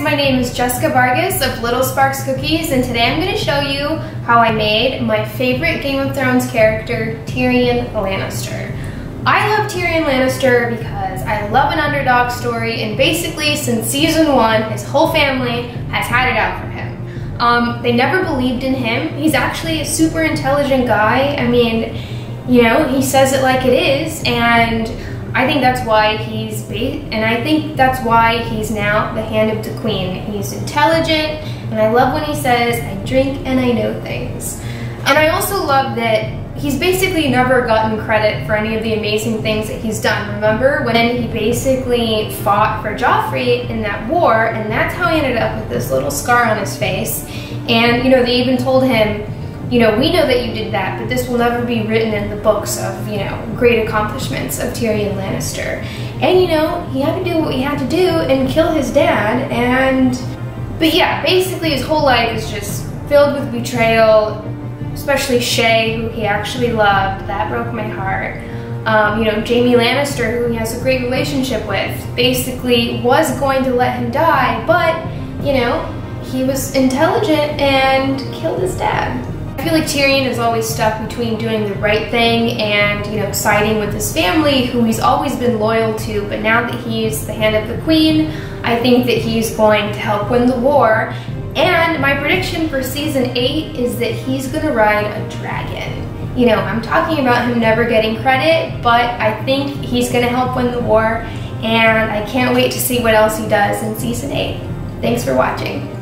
my name is Jessica Vargas of Little Sparks Cookies and today I'm going to show you how I made my favorite Game of Thrones character, Tyrion Lannister. I love Tyrion Lannister because I love an underdog story and basically since season one, his whole family has had it out for him. Um, they never believed in him. He's actually a super intelligent guy. I mean, you know, he says it like it is and I think that's why he's, and I think that's why he's now the hand of the queen. He's intelligent, and I love when he says, I drink and I know things. And I also love that he's basically never gotten credit for any of the amazing things that he's done. Remember when he basically fought for Joffrey in that war, and that's how he ended up with this little scar on his face. And, you know, they even told him, you know, we know that you did that, but this will never be written in the books of, you know, great accomplishments of Tyrion Lannister. And, you know, he had to do what he had to do and kill his dad, and, but yeah, basically his whole life is just filled with betrayal, especially Shae, who he actually loved. That broke my heart. Um, you know, Jaime Lannister, who he has a great relationship with, basically was going to let him die, but, you know, he was intelligent and killed his dad. I feel like Tyrion is always stuck between doing the right thing and, you know, siding with his family, who he's always been loyal to, but now that he's the hand of the queen, I think that he's going to help win the war. And my prediction for season 8 is that he's gonna ride a dragon. You know, I'm talking about him never getting credit, but I think he's gonna help win the war, and I can't wait to see what else he does in season 8. Thanks for watching.